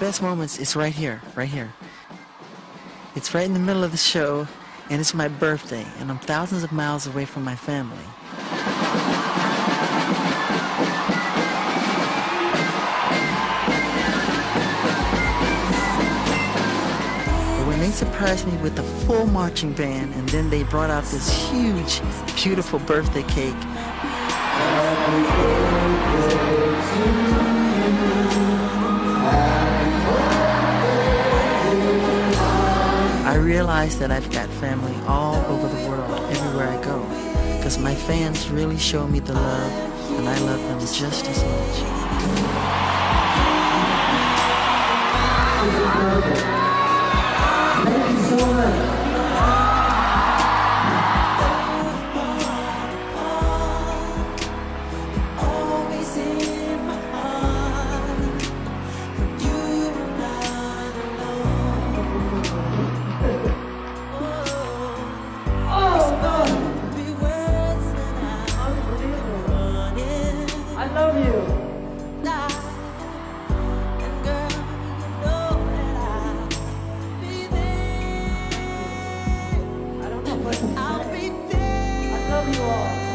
best moments is right here, right here. It's right in the middle of the show, and it's my birthday, and I'm thousands of miles away from my family. When they surprised me with a full marching band, and then they brought out this huge, beautiful birthday cake, realize that I've got family all over the world, everywhere I go, because my fans really show me the love, and I love them just as much. Thank you so much. I'll be there. I love you all.